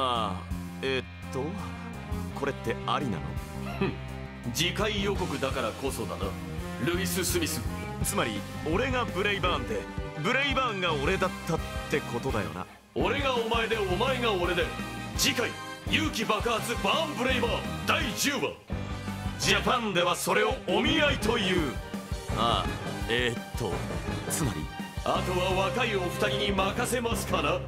ああえー、っとこれってありなの？次回予告だからこそだな。ルイス・スミス。つまり俺がブレイバーンでブレイバーンが俺だったってことだよな。俺がお前でお前が俺で。次回勇気爆発バーンブレイバー第10話。ジャパンではそれをお見合いという。ああえー、っとつまり？あとは若いお二人に任せますかな。